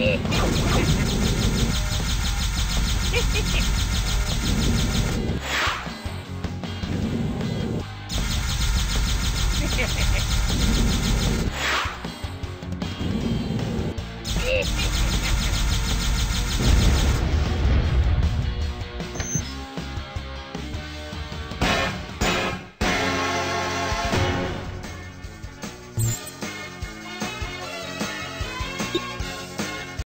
Hehehehe